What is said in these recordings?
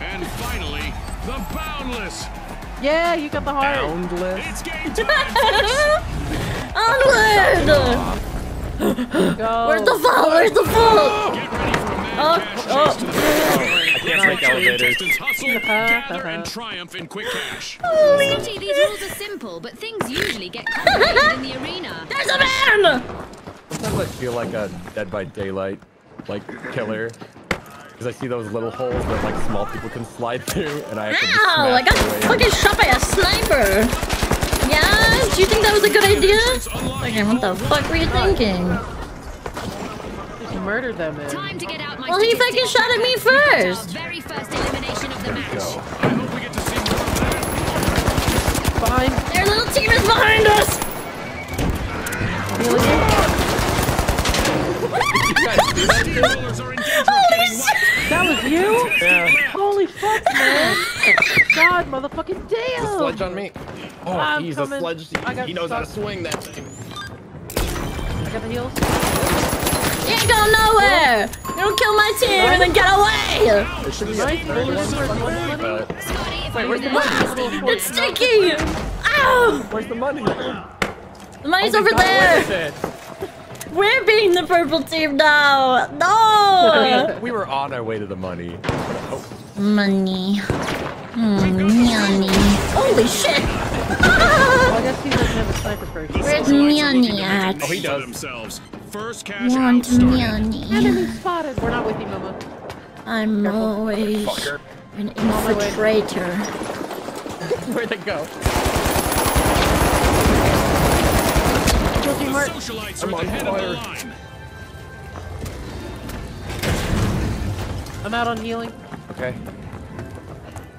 And finally, the boundless. Yeah, you got the heart. Boundless. It's game time. Onward! Go. Where's the fall? Where's the fall? Get ready for a mad Oh, cash oh. chase to the finish. I can't break elevators. Contestants hustle, uh-huh, uh-huh. gather, and triumph in quick cash. Scotty, these rules are simple, but things usually get complicated in the arena. There's a man! Sometimes I feel like a Dead by Daylight, like killer. Because I see those little holes that like small people can slide through, and I have to just Ow! I got their fucking shot by a sniper! Yeah? Do you think that was a good idea? Okay, what the fuck were you thinking? Just murdered them, man. Time to get out my Well, he fucking shot at me We've got our first. very first elimination of the match. Go. I hope we get to see more. Fine. Their little team is behind us! Steamrollers That was you? Yeah. Holy fuck, man. God, motherfucking damn. The sledge on me. Oh, I'm he's coming. a sledge. I got He knows how to swing that thing. I got the heals. You ain't going nowhere! You don't kill my team and then get away! It should be Nice, a third really one. smart, smart, But Scotty, Wait, where's the money? It's sticky! Ow! where's the money? The money's Oh, over they got away there! With We're being the purple team now! No! We were on our way to the money. Money. Mm, money. Holy shit! Well, I guess he doesn't have a sniper first. Where's Socialites will need to Miani at? Oh, he for does. Themselves. First cash out Want. Miani. Enemy spotted. We're not with you, Mama. I'm always Fucker. an infiltrator. Where'd they go? Kill Team Heart. socialites I'm are at the on head of the fire. line. I'm out on healing. Okay.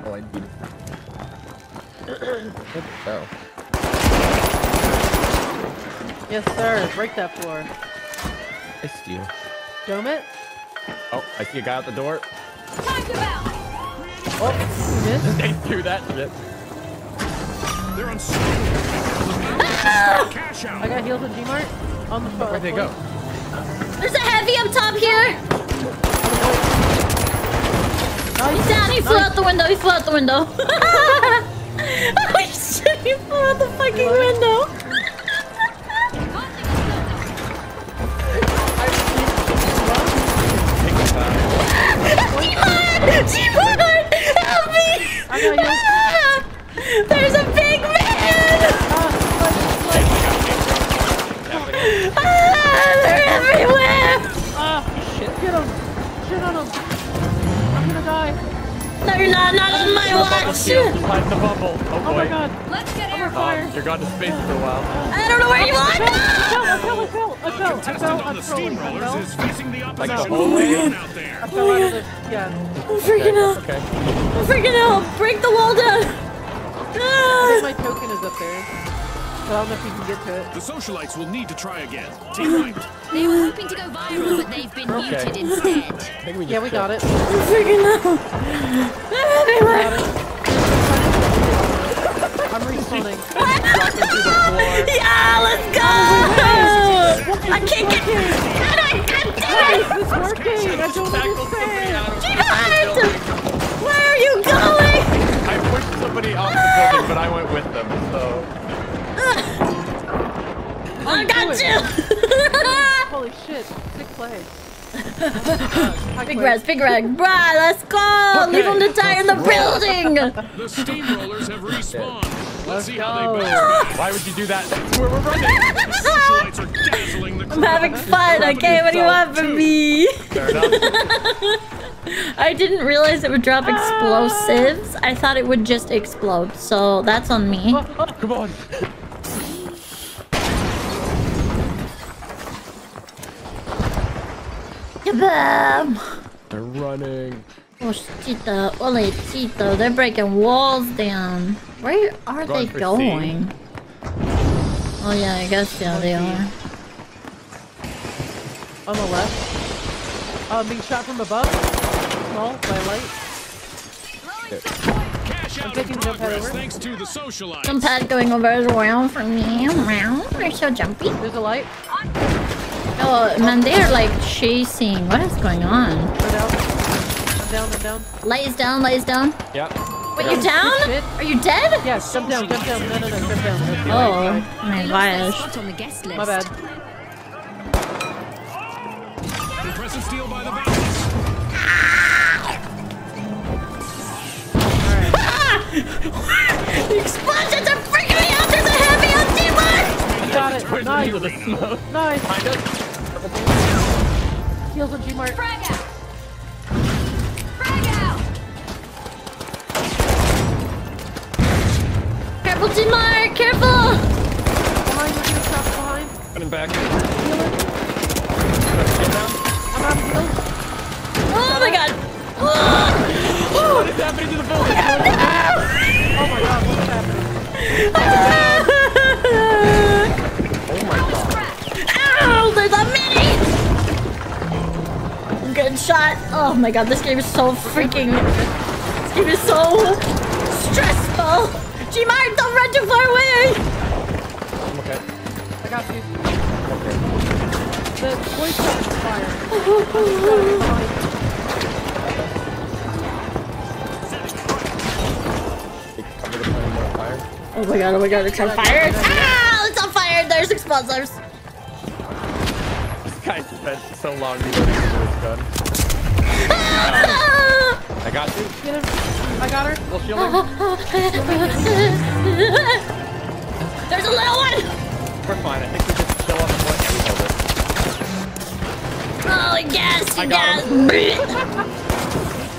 Oh, I need. oh. Yes, sir. Break that floor. I steal. Dome it. Oh, I see a guy out the door. time to bounce. Oh, you missed. They threw that shit. They're unstoppable. Cash I got heals at G-Mart. On the phone. Where'd they go? There's a heavy up top here! Oh, He's down, he flew oh. out the window, he flew out the window. Holy shit, he flew out the fucking window. Timon! Timon! Help me! I got heals. There's a big man! Ah, they're everywhere! Ah, shit. Get him. Shit No, you're not, not on my watch! Behind the bubble. Oh Oh my god. Let's get air fire. Um, you're gone to space for a while. I don't know where you are! Fell, I fell, I fell, I fell, I fell, I Like the whole way? out there. I fell out yeah. I'm freaking out! Okay. I'm freaking out! Break the wall down! I think Ah! my token is up there. But I don't know if you can get to it. The socialites will need to try again. Team wiped. They were hoping to go viral, but they've been Okay. muted instead. We Yeah, we got it. I'm freaking out! They're everywhere! Got it. I'm respawning. Yeah, let's go! Oh, I got you! Holy shit. Sick play. big res, big rag. Bruh, let's go! Leave them to die in the building! The steamrollers have respawned. Let's see how they go. bounce back. Why would you do that? That's where we're running. The socialites are dazzling the I'm having fun, okay? What do you want from me? Fair enough. I didn't realize it would drop ah. explosives. I thought it would just explode, so that's on me. Come on. Kabam! They're running. Oh, Chito, ole, Chito, they're breaking walls down. Where are Going they for C. going? Oh yeah, I guess yeah, they are. On the left. I'm being shot from above. Small, by light. Cash out in taking jump pad over. thanks to the socialites. Some pad going over as well for me. Meow. They're so jumpy. There's a light. Oh man, they're like chasing. What is going on? Right out. I'm down, I'm down. Light is down, light is down. Yep. Wait, you're down? Are you dead? Yes, jump down, jump down. No, no, no, jump down. Oh, right, I mean, They lost their Vash. spot on the guest list. My bad. Impressive steal by the Bandits. Ah! The explosions are freaking me out! There's a heavy on G-Mart! You got it. Nice. Into the smoke. Nice. Behind us. Heals on G-Mart. Frag out! Frag out! Careful, G-Mart! Careful! Behind, we're getting shot from behind. Running back. I'm out of heals. Oh my god! Oh, What is happening to the building? Oh my god, what's happening? Good shot. Oh my god, this game is so freaking... This game is so stressful. G-Mart, don't run too far away! I'm okay. I got you. Okay. The voice shot is fire. Cover on fire. Oh my god, oh my god, it's on fire! Ah! It's on fire! There's explosives! This guy spent so long to get into his gun. I got you. Get him. I got her. Little shielding. There's a little one! We're fine. I think we just chill on the point and we hold it. Oh, yes, I got guys! I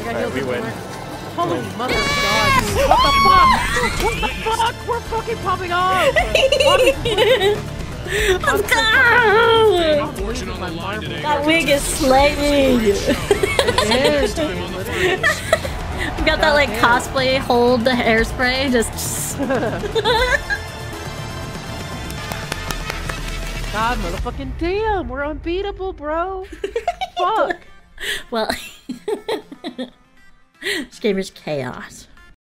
Alright, we win. Holy mother of God, dude. What the fuck? What the fuck? We're fucking popping off! Let's go! Fortune on the line today. That wig is slaying! Yes. Him on the face. We got that like cosplay hold the hairspray, just. God, motherfucking damn, we're unbeatable, bro. Fuck. well, this game is chaos.